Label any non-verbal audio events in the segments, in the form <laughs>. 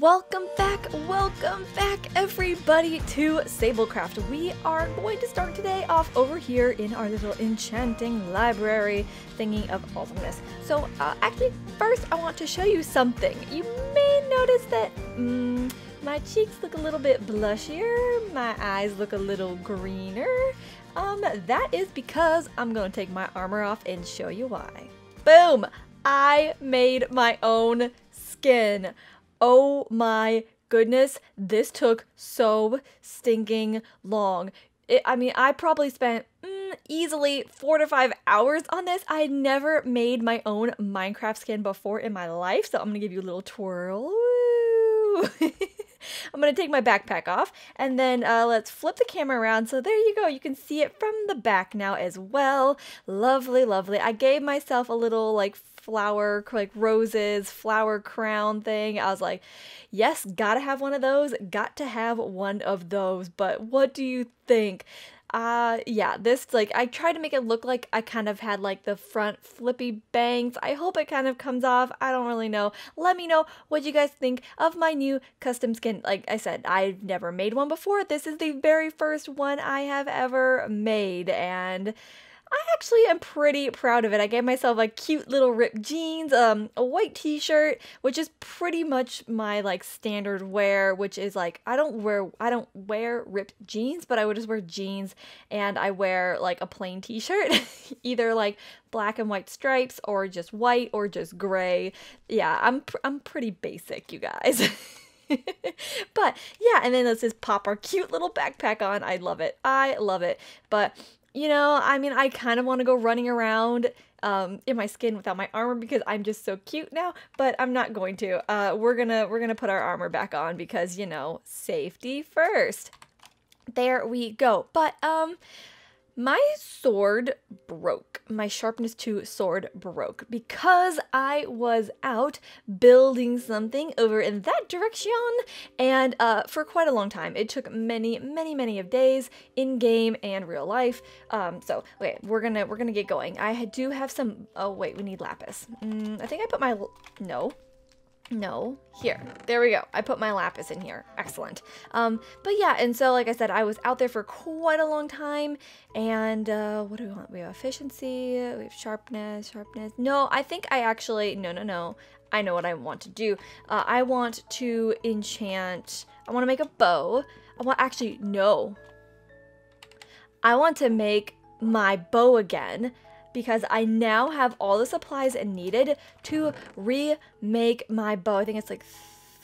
Welcome back, welcome back everybody to Sablecraft. We are going to start today off over here in our little enchanting library thingy of awesomeness. So uh, actually first I want to show you something. You may notice that mm, my cheeks look a little bit blushier, my eyes look a little greener. Um, that is because I'm going to take my armor off and show you why. Boom! I made my own skin. Oh my goodness, this took so stinking long. It, I mean, I probably spent mm, easily four to five hours on this. I had never made my own Minecraft skin before in my life, so I'm gonna give you a little twirl. <laughs> I'm gonna take my backpack off and then uh, let's flip the camera around. So there you go. You can see it from the back now as well. Lovely, lovely. I gave myself a little like flower, like roses, flower crown thing. I was like, yes, gotta have one of those. Got to have one of those. But what do you think? Uh yeah this like i tried to make it look like i kind of had like the front flippy bangs. I hope it kind of comes off. I don't really know. Let me know what you guys think of my new custom skin. Like i said i've never made one before. This is the very first one i have ever made and I actually am pretty proud of it. I gave myself like cute little ripped jeans, um, a white t-shirt, which is pretty much my like standard wear, which is like I don't wear I don't wear ripped jeans, but I would just wear jeans and I wear like a plain t-shirt, <laughs> either like black and white stripes or just white or just gray. Yeah, I'm pr- I'm pretty basic, you guys. <laughs> but yeah, and then let's just pop our cute little backpack on. I love it. I love it. But you know, I mean, I kind of want to go running around um, in my skin without my armor because I'm just so cute now, but I'm not going to. Uh, we're gonna we're gonna put our armor back on because you know, safety first. There we go. But um, my sword broke. My sharpness 2 sword broke because I was out building something over in that direction and uh, for quite a long time. It took many, many, many of days in game and real life. Um, so okay, we're gonna we're gonna get going. I do have some. Oh wait, we need lapis. Mm, I think I put my no. No, here. There we go. I put my lapis in here. Excellent. Um, but yeah, and so like I said, I was out there for quite a long time. And uh, what do we want? We have efficiency, we have sharpness, sharpness. No, I think I actually, no, no, no. I know what I want to do. Uh, I want to enchant, I want to make a bow. I want, actually, no. I want to make my bow again because I now have all the supplies needed to remake my bow. I think it's like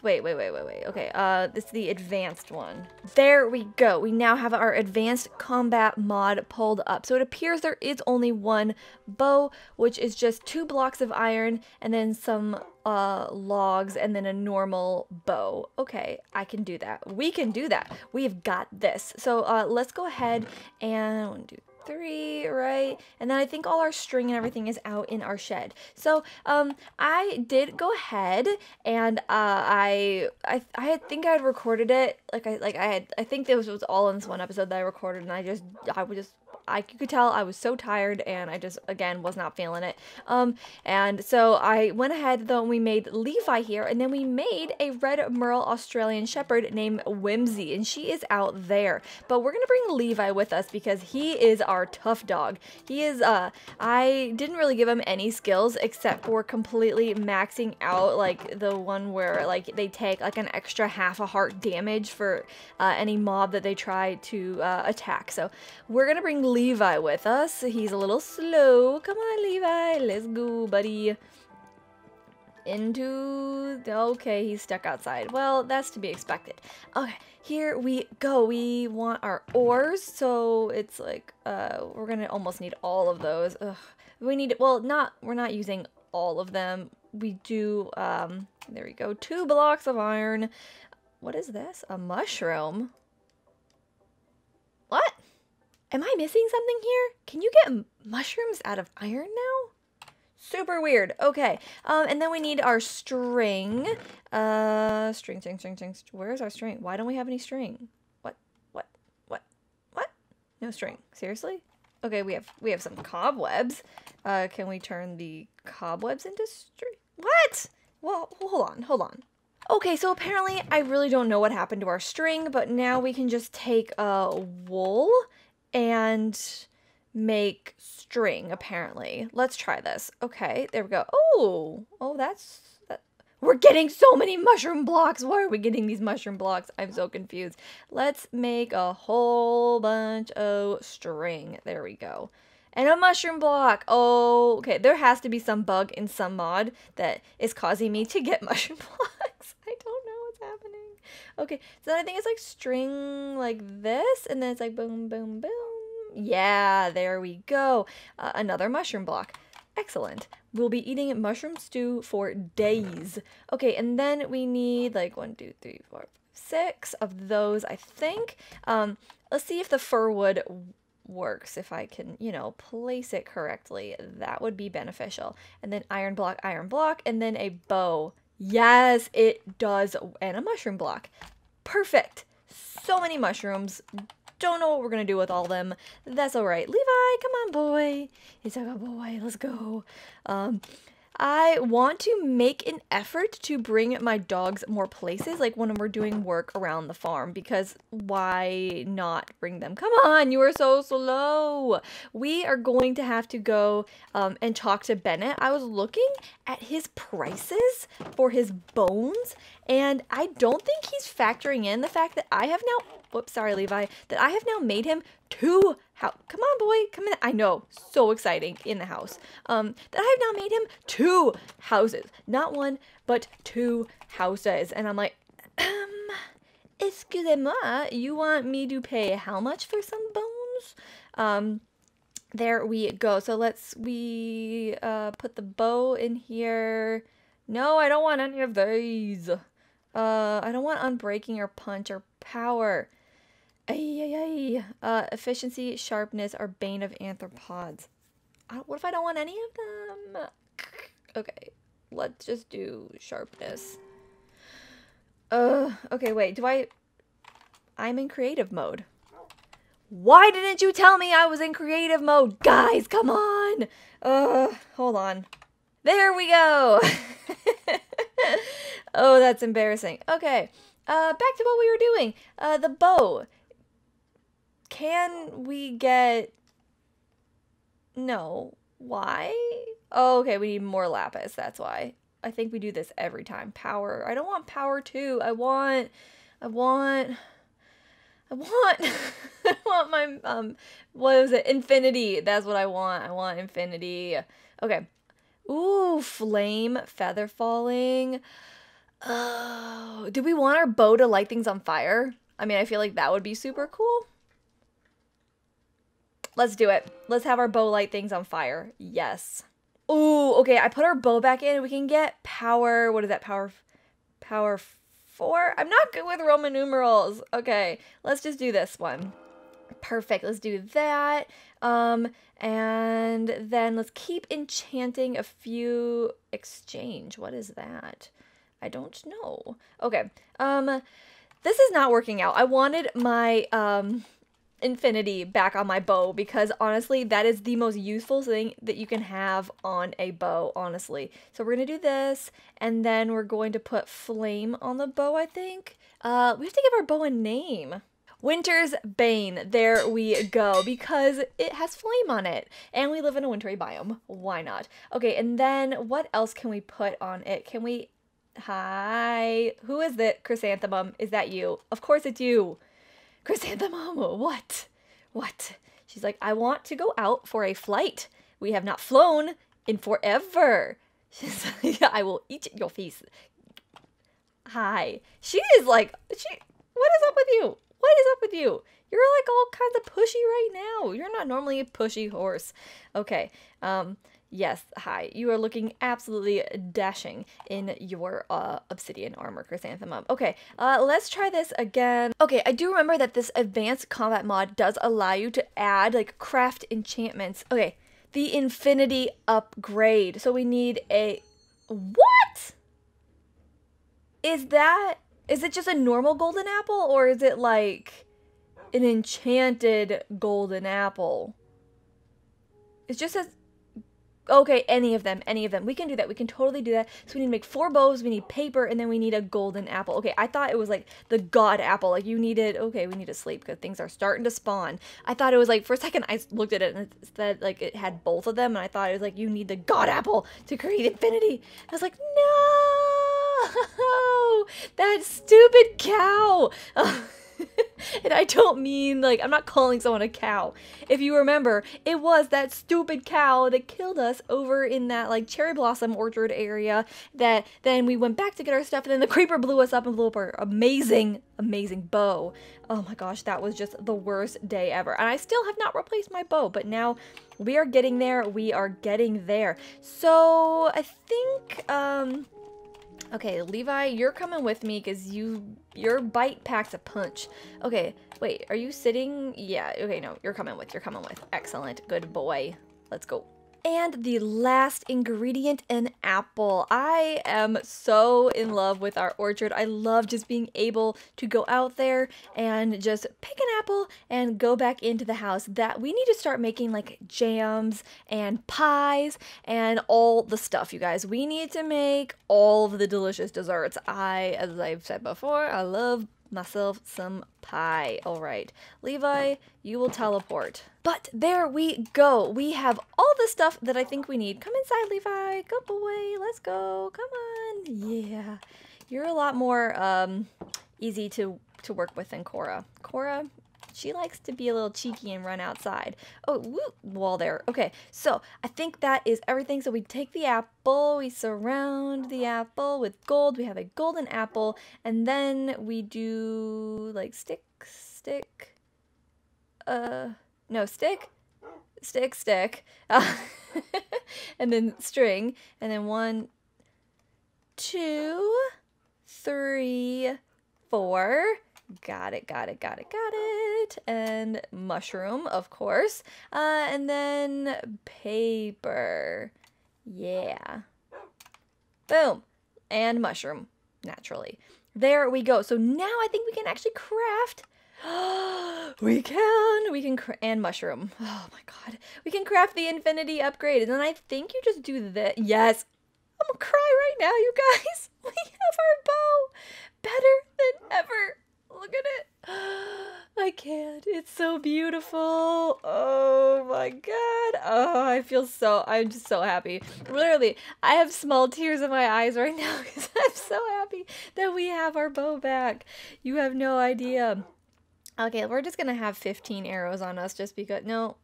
wait, wait, wait, wait, wait. Okay, uh, this is the advanced one. There we go. We now have our advanced combat mod pulled up. So it appears there is only one bow, which is just two blocks of iron and then some uh, logs and then a normal bow. Okay, I can do that. We can do that. We've got this. So uh, let's go ahead and two, three, right? And then I think all our string and everything is out in our shed. So um, I did go ahead and uh, I, I I think I had recorded it. Like I like I had I think this was all in this one episode that I recorded, and I just I would just I could tell I was so tired and I just again was not feeling it. Um, and so I went ahead though and we made Levi here and then we made a red merle Australian Shepherd named Whimsy and she is out there. But we're gonna bring Levi with us because he is our tough dog. He is uh I didn't really give him any skills except for completely maxing out like the one where like they take like an extra half a heart damage for uh, any mob that they try to uh, attack. So we're gonna bring Levi Levi with us. He's a little slow. Come on, Levi. Let's go, buddy. Into... Okay, he's stuck outside. Well, that's to be expected. Okay, here we go. We want our ores, so it's like, uh, we're gonna almost need all of those. Ugh. We need, well, not, we're not using all of them. We do, um, there we go, two blocks of iron. What is this? A mushroom? What? Am I missing something here? Can you get mushrooms out of iron now? Super weird. Okay. Um, and then we need our string. Uh, string, string, string, string. Where's our string? Why don't we have any string? What? What? What? What? No string. Seriously? Okay, we have we have some cobwebs. Uh, can we turn the cobwebs into string? What? Well, hold on, hold on. Okay, so apparently I really don't know what happened to our string, but now we can just take uh, wool and make string, apparently. Let's try this. Okay, there we go. Oh, oh, that's... That. We're getting so many mushroom blocks. Why are we getting these mushroom blocks? I'm so confused. Let's make a whole bunch of string. There we go and a mushroom block. Oh, okay. There has to be some bug in some mod that is causing me to get <laughs> mushroom blocks. I don't know what's happening. Okay, so then I think it's like string like this, and then it's like boom, boom, boom. Yeah, there we go. Uh, another mushroom block. Excellent. We'll be eating mushroom stew for days. Okay, and then we need like one, two, three, four, six of those, I think. Um, let's see if the fir wood works if I can, you know, place it correctly. That would be beneficial. And then iron block, iron block, and then a bow. Yes, it does. And a mushroom block. Perfect. So many mushrooms. Don't know what we're going to do with all them. That's all right. Levi, come on, boy. It's like a boy. Let's go. Um, I want to make an effort to bring my dogs more places, like when we're doing work around the farm, because why not bring them? Come on, you are so slow. We are going to have to go um, and talk to Bennett. I was looking at his prices for his bones, and I don't think he's factoring in the fact that I have now, whoops, sorry, Levi, that I have now made him two how come on boy come in i know so exciting in the house um that i have now made him two houses not one but two houses and i'm like um excusez-moi you want me to pay how much for some bones? Um there we go so let's we uh put the bow in here. No i don't want any of these. Uh i don't want unbreaking or punch or power Ay. Uh, efficiency, sharpness are bane of arthropods. what if I don't want any of them? Okay, let's just do sharpness. Uh, okay, wait, do I... I'm in creative mode. Why didn't you tell me I was in creative mode? Guys, come on! Uh, hold on. There we go! <laughs> oh, that's embarrassing. Okay, uh, back to what we were doing. Uh, the bow. Can we get... No. Why? Oh, okay, we need more lapis. That's why. I think we do this every time. Power. I don't want power two. I want... I want... I want... <laughs> I want my... um. What is it? Infinity. That's what I want. I want infinity. Okay. Ooh, flame, feather falling. Oh, do we want our bow to light things on fire? I mean, I feel like that would be super cool. Let's do it. Let's have our bow light things on fire. Yes. Ooh, okay. I put our bow back in. We can get power. What is that? Power, power four? I'm not good with Roman numerals. Okay, let's just do this one. Perfect. Let's do that. Um, and then let's keep enchanting a few exchange. What is that? I don't know. Okay. Um, this is not working out. I wanted my, um, infinity back on my bow because honestly that is the most useful thing that you can have on a bow honestly so we're gonna do this and then we're going to put flame on the bow I think uh we have to give our bow a name Winter's Bane, there we go, because it has flame on it, and we live in a wintry biome, why not? Okay, and then what else can we put on it? Can we, hi, who is it, Chrysanthemum? Is that you? Of course it's you. Chrysanthemum, what? What? She's like, I want to go out for a flight. We have not flown in forever. <laughs> She's like, I will eat your face. Hi. She is like, she, what is up with you? What is up with you? You're like all kinds of pushy right now. You're not normally a pushy horse. Okay. Um, Yes, hi. You are looking absolutely dashing in your uh, obsidian armor, chrysanthemum. Okay, uh, let's try this again. Okay, I do remember that this advanced combat mod does allow you to add like craft enchantments. Okay, the infinity upgrade. So we need a... What? Is that... Is it just a normal golden apple or is it like an enchanted golden apple? It just says Okay, any of them, any of them. We can do that. We can totally do that. So we need to make four bows, we need paper, and then we need a golden apple. Okay, I thought it was like the god apple. Like you needed, okay, we need to sleep because things are starting to spawn. I thought it was like, for a second, I looked at it and it said like it had both of them, and I thought it was like, you need the god apple to create infinity. I was like, no, <laughs> that stupid cow. <laughs> <laughs> and I don't mean like I'm not calling someone a cow. If you remember, it was that stupid cow that killed us over in that like cherry blossom orchard area that then we went back to get our stuff and then the creeper blew us up and blew up our amazing amazing bow. Oh my gosh, that was just the worst day ever. And I still have not replaced my bow, but now we are getting there. We are getting there. So, I think um Okay, Levi, you're coming with me because you your bite packs a punch. Okay, wait, are you sitting? Yeah, okay, no, you're coming with, you're coming with. Excellent, good boy. Let's go. And the last ingredient, an apple. I am so in love with our orchard. I love just being able to go out there and just pick an apple and go back into the house. That we need to start making like jams and pies and all the stuff, you guys. We need to make all of the delicious desserts. I, as I've said before, I love myself some pie. All right, Levi, you will teleport. But there we go. We have all the stuff that I think we need. Come inside, Levi. Go boy. Let's go. Come on. Yeah. You're a lot more um, easy to, to work with than Cora. Cora, she likes to be a little cheeky and run outside. Oh, whoop, wall there. Okay, so I think that is everything. So we take the apple, we surround the apple with gold. We have a golden apple, and then we do like stick, stick, uh, no, stick, stick, stick, uh, <laughs> and then string, and then one, two, three, four, Got it, got it, got it, got it. And mushroom, of course. Uh, and then paper. Yeah. Boom. And mushroom, naturally. There we go. So now I think we can actually craft. <gasps> we can. We can and mushroom. Oh my god. We can craft the infinity upgrade. And then I think you just do that. Yes. I'm gonna cry right now, you guys. <laughs> We have our bow better than ever. Look at it. I can't. It's so beautiful. Oh my god. Oh, I feel so, I'm just so happy. Literally, I have small tears in my eyes right <laughs> now because I'm so happy that we have our bow back. You have no idea. Okay, we're just going to have 15 arrows on us just because, no,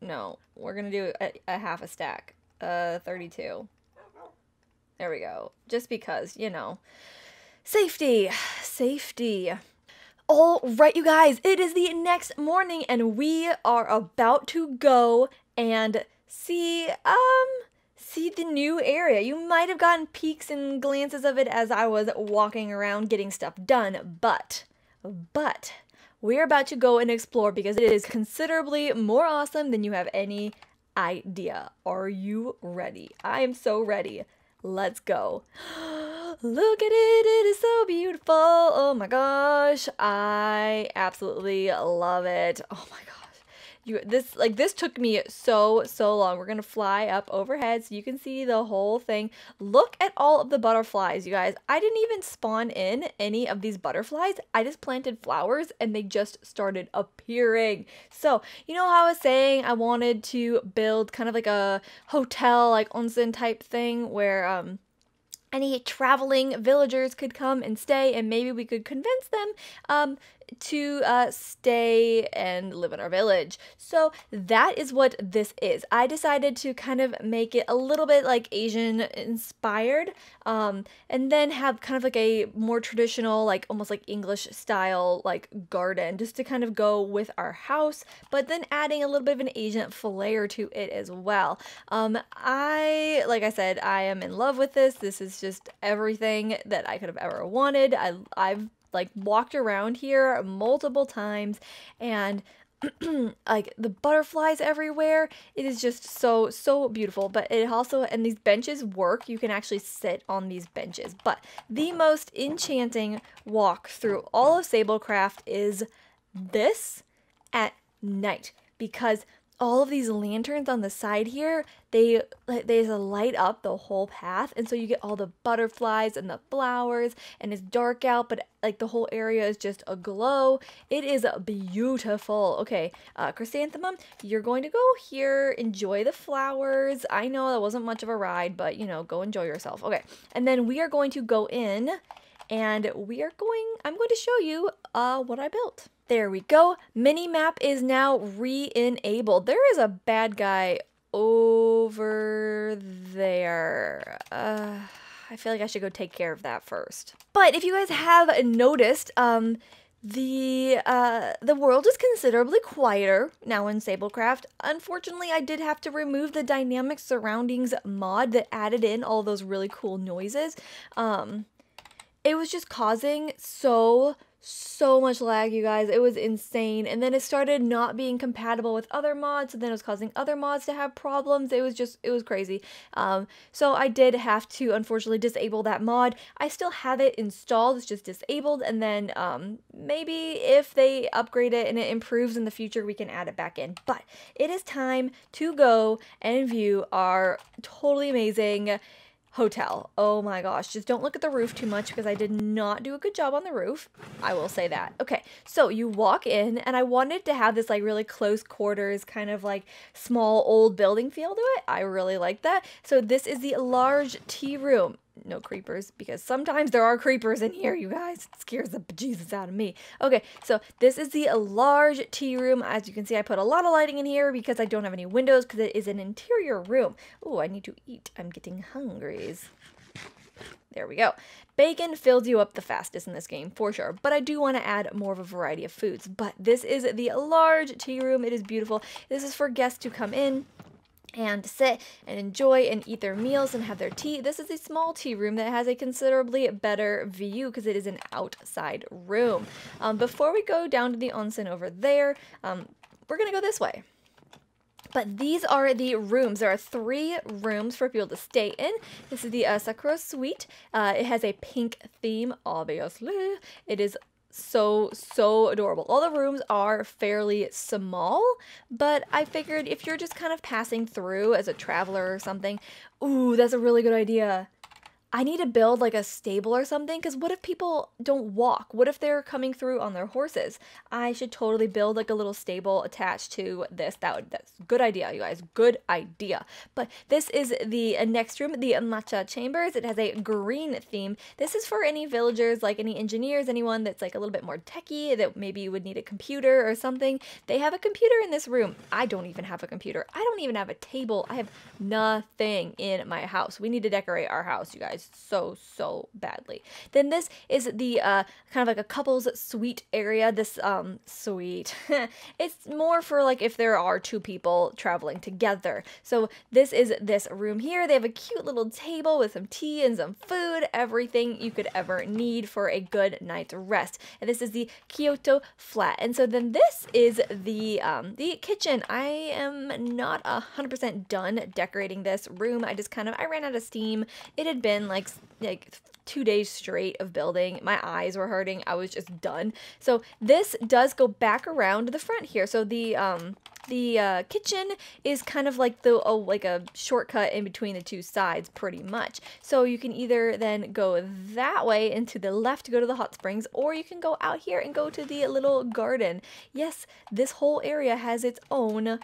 no, we're going to do a, a half a stack. Uh, 32. There we go. Just because, you know. Safety. Safety. All right, you guys, it is the next morning and we are about to go and see, um, see the new area. You might have gotten peeks and glances of it as I was walking around getting stuff done, but, but, we're about to go and explore because it is considerably more awesome than you have any idea. Are you ready? I am so ready. Let's go. <gasps> Look at it, it is so beautiful. Oh my gosh, I absolutely love it. Oh my gosh. You, this like this took me so so long we're gonna fly up overhead so you can see the whole thing look at all of the butterflies you guys i didn't even spawn in any of these butterflies i just planted flowers and they just started appearing so you know how i was saying i wanted to build kind of like a hotel like onsen type thing where um any traveling villagers could come and stay, and maybe we could convince them um, to uh, stay and live in our village. So that is what this is. I decided to kind of make it a little bit like Asian inspired um, and then have kind of like a more traditional, like almost like English style, like garden just to kind of go with our house, but then adding a little bit of an Asian flair to it as well. Um, I, like I said, I am in love with this. This is just everything that I could have ever wanted. I, I've like walked around here multiple times and <clears throat> like the butterflies everywhere. It is just so so beautiful. But it also and these benches work. You can actually sit on these benches. But the most enchanting walk through all of sablecraft is this at night because all of these lanterns on the side here, they they light up the whole path, and so you get all the butterflies and the flowers, and it's dark out, but like the whole area is just aglow. It is beautiful. Okay, uh, chrysanthemum, you're going to go here, enjoy the flowers. I know that wasn't much of a ride, but you know, go enjoy yourself. Okay, and then we are going to go in, and we are going. I'm going to show you uh, what I built. There we go. Minimap is now re-enabled. There is a bad guy over there. Uh, I feel like I should go take care of that first. But if you guys have noticed, um, the uh, the world is considerably quieter now in Sablecraft. Unfortunately, I did have to remove the dynamic surroundings mod that added in all those really cool noises. Um, it was just causing so so much lag, you guys. It was insane. And then it started not being compatible with other mods, and then it was causing other mods to have problems. It was just, it was crazy. Um, so I did have to, unfortunately, disable that mod. I still have it installed, it's just disabled, and then um, maybe if they upgrade it and it improves in the future, we can add it back in. But it is time to go and view our totally amazing hotel. Oh my gosh, just don't look at the roof too much because I did not do a good job on the roof. I will say that. Okay, so you walk in and I wanted to have this like really close quarters kind of like small old building feel to it. I really like that. So this is the large tea room no creepers because sometimes there are creepers in here, you guys. It scares the bejesus out of me. Okay, so this is the large tea room. As you can see, I put a lot of lighting in here because I don't have any windows because it is an interior room. Oh, I need to eat. I'm getting hungry. There we go. Bacon fills you up the fastest in this game, for sure, but I do want to add more of a variety of foods. But this is the large tea room. It is beautiful. This is for guests to come in and sit and enjoy and eat their meals and have their tea. This is a small tea room that has a considerably better view because it is an outside room. Um, before we go down to the onsen over there, um, we're going to go this way. But these are the rooms. There are three rooms for people to stay in. This is the uh, Sakura Suite. Uh, it has a pink theme, obviously. It is so so adorable. All the rooms are fairly small, but I figured if you're just kind of passing through as a traveler or something, ooh, that's a really good idea. I need to build like a stable or something because what if people don't walk? What if they're coming through on their horses? I should totally build like a little stable attached to this. That would that's good idea, you guys. Good idea. But this is the uh, next room, the matcha chambers. It has a green theme. This is for any villagers, like any engineers, anyone that's like a little bit more techie that maybe you would need a computer or something. They have a computer in this room. I don't even have a computer. I don't even have a table. I have nothing in my house. We need to decorate our house, you guys so, so badly. Then this is the uh, kind of like a couple's suite area. This um, suite, <laughs> it's more for like if there are two people traveling together. So this is this room here. They have a cute little table with some tea and some food, everything you could ever need for a good night's rest. And this is the Kyoto flat. And so then this is the um, the kitchen. I am not a hundred percent done decorating this room. I just kind of I ran out of steam. It had been like like two days straight of building. My eyes were hurting. I was just done. So this does go back around the front here. So the um the uh, kitchen is kind of like the oh, like a shortcut in between the two sides pretty much so you can either then go that way into the left to go to the hot springs or you can go out here and go to the little garden yes this whole area has its own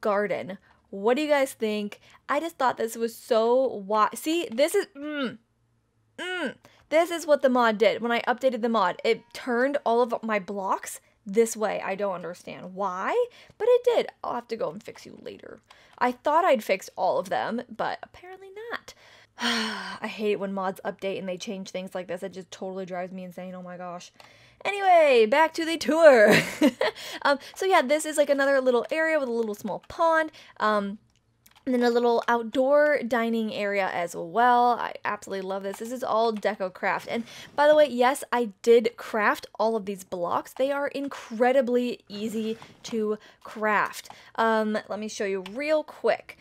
garden what do you guys think? I just thought this was so why. See, this is mm, mm, this is what the mod did when I updated the mod. It turned all of my blocks this way. I don't understand why, but it did. I'll have to go and fix you later. I thought I'd fixed all of them, but apparently not. <sighs> I hate it when mods update and they change things like this. It just totally drives me insane. Oh my gosh. Anyway, back to the tour. <laughs> um, so yeah, this is like another little area with a little small pond. Um, and then a little outdoor dining area as well. I absolutely love this. This is all deco craft. And by the way, yes, I did craft all of these blocks. They are incredibly easy to craft. Um, let me show you real quick.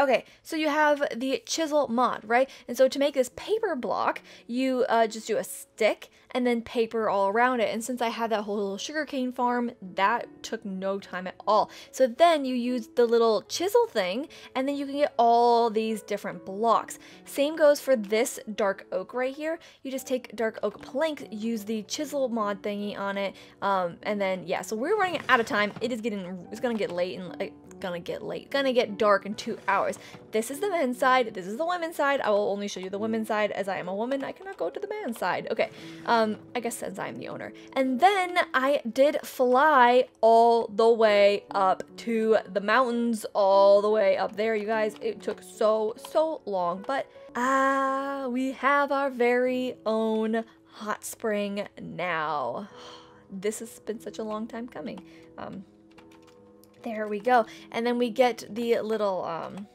Okay, so you have the chisel mod, right? And so to make this paper block, you uh, just do a stick and then paper all around it. And since I had that whole little sugarcane farm, that took no time at all. So then you use the little chisel thing and then you can get all these different blocks. Same goes for this dark oak right here. You just take dark oak planks, use the chisel mod thingy on it, um, and then yeah, so we're running out of time. It is getting, it's gonna get late and like, gonna get late, gonna get dark in two hours. This is the men's side, this is the women's side. I will only show you the women's side as I am a woman. I cannot go to the man's side. Okay, um, I guess since I'm the owner. And then I did fly all the way up to the mountains, all the way up there, you guys. It took so, so long, but ah, we have our very own hot spring now. <sighs> This has been such a long time coming. Um, there we go. And then we get the little um,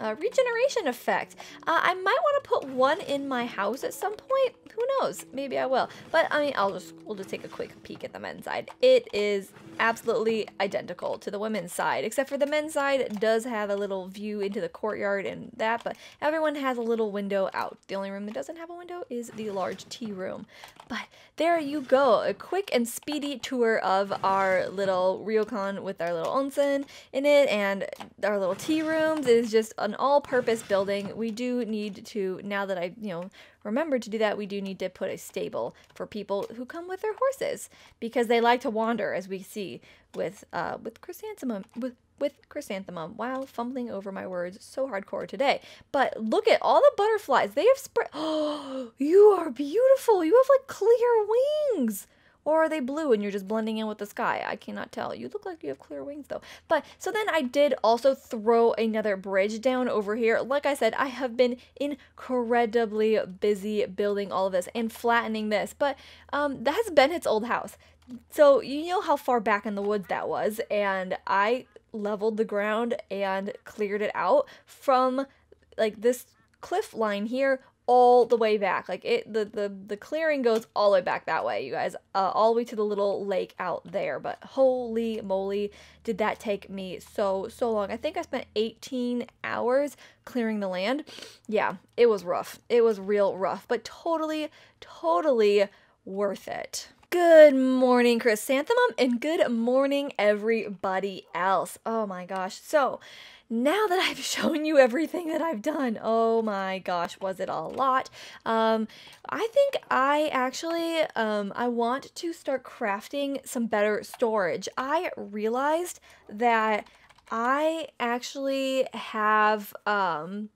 uh, regeneration effect. Uh, I might want to put one in my house at some point. Who knows? Maybe I will. But I mean, I'll just we'll just take a quick peek at the men's side. It is absolutely identical to the women's side, except for the men's side does have a little view into the courtyard and that, but everyone has a little window out. The only room that doesn't have a window is the large tea room. But there you go, a quick and speedy tour of our little ryokan with our little onsen in it and our little tea rooms. Is just an all-purpose building. We do need to, now that I, you know, remember to do that, we do need to put a stable for people who come with their horses because they like to wander, as we see with uh, with chrysanthemum with with chrysanthemum. Wow, fumbling over my words so hardcore today. But look at all the butterflies. They have spread. <gasps> Oh, you are beautiful. You have like clear wings. Or are they blue and you're just blending in with the sky? I cannot tell. You look like you have clear wings though. But so then I did also throw another bridge down over here. Like I said, I have been incredibly busy building all of this and flattening this. But um, that's Bennett's old house. So you know how far back in the woods that was. And I leveled the ground and cleared it out from like this cliff line here all the way back. Like it, the the the clearing goes all the way back that way, you guys, uh, all the way to the little lake out there. But holy moly, did that take me so so long? I think I spent 18 hours clearing the land. Yeah, it was rough. It was real rough, but totally totally worth it. Good morning, Chrysanthemum, and good morning, everybody else. Oh my gosh. So, now that I've <laughs> shown you everything that I've done, oh my gosh, was it a lot? Um, I think I actually, um, I want to start crafting some better storage. I realized that I actually have, um,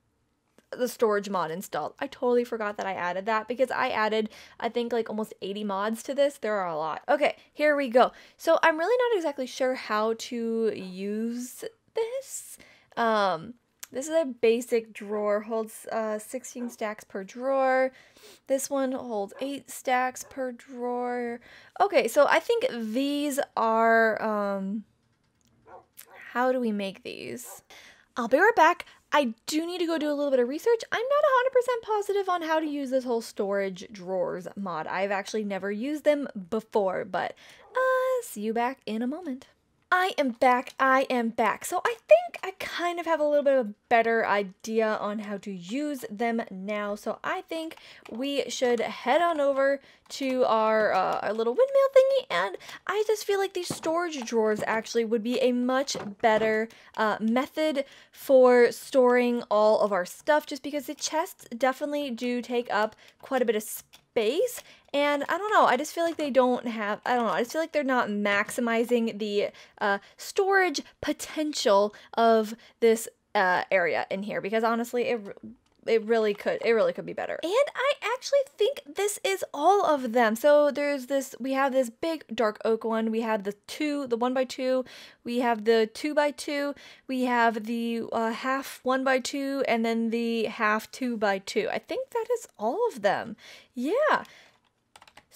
the storage mod installed. I totally forgot that I added that because I added, I think, like almost 80 mods to this. There are a lot. Okay, here we go. So I'm really not exactly sure how to use this. Um, this is a basic drawer, holds uh, 16 stacks per drawer. This one holds 8 stacks per drawer. Okay, so I think these are, um, how do we make these? I'll be right back. I do need to go do a little bit of research. I'm not 100% positive on how to use this whole storage drawers mod. I've actually never used them before, but uh, see you back in a moment. I am back, I am back. So I think I kind of have a little bit of a better idea on how to use them now. So I think we should head on over to our, uh, our little windmill thingy. And I just feel like these storage drawers actually would be a much better uh, method for storing all of our stuff. Just because the chests definitely do take up quite a bit of space and I don't know, I just feel like they don't have, I don't know, I just feel like they're not maximizing the uh, storage potential of this uh, area in here because honestly, it it really could it really could be better. And i actually think this is all of them. So there's this we have this big dark oak one. We have the two the one by two. We have the two by two. We have the uh, half one by two and then the half two by two. I think that is all of them. Yeah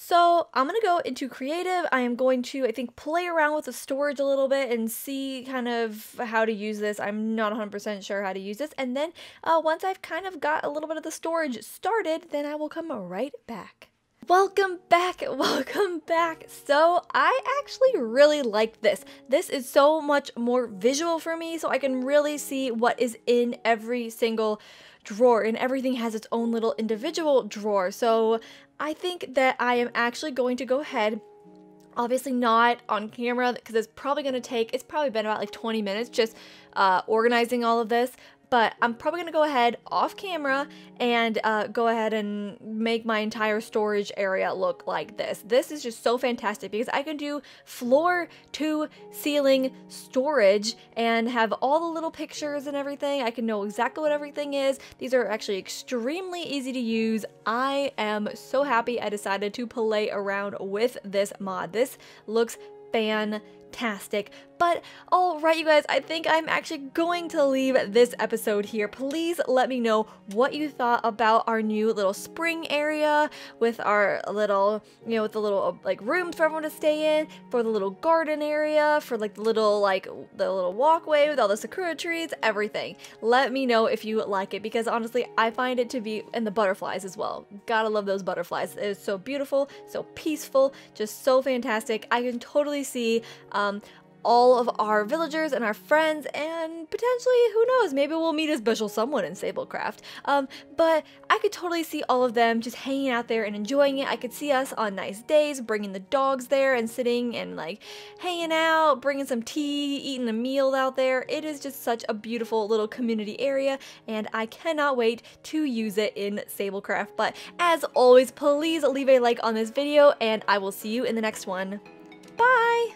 so I'm going to go into creative. I am going to, I think, play around with the storage a little bit and see kind of how to use this. I'm not 100% sure how to use this. And then uh, once I've kind of got a little bit of the storage started, then I will come right back. Welcome back, <laughs> welcome back. So I actually really like this. This is so much more visual for me so I can really see what is in every single drawer and everything has its own little individual drawer. So I think that I am actually going to go ahead obviously not on camera because it's probably going to take it's probably been about like 20 minutes just uh, organizing all of this but I'm probably gonna go ahead off camera and uh, go ahead and make my entire storage area look like this. This is just so fantastic because I can do floor to ceiling storage and have all the little pictures and everything. I can know exactly what everything is. These are actually extremely easy to use. I am so happy I decided to play around with this mod. This looks fantastic. But alright you guys, I think I'm actually going to leave this episode here. Please let me know what you thought about our new little spring area with our little, you know, with the little uh, like rooms for everyone to stay in, for the little garden area, for like the little like the little walkway with all the sakura trees, everything. Let me know if you like it because honestly, I find it to be, and the butterflies as well. Gotta love those butterflies. It is so beautiful, so peaceful, just so fantastic. I can totally see um, all of our villagers and our friends, and potentially, who knows, maybe we'll meet a special someone in Sablecraft. Um, but I could totally see all of them just hanging out there and enjoying it. I could see us on nice days bringing the dogs there and sitting and like hanging out, bringing some tea, eating a meal out there. It is just such a beautiful little community area, and I cannot wait to use it in Sablecraft. But as always, please leave a like on this video, and I will see you in the next one. Bye!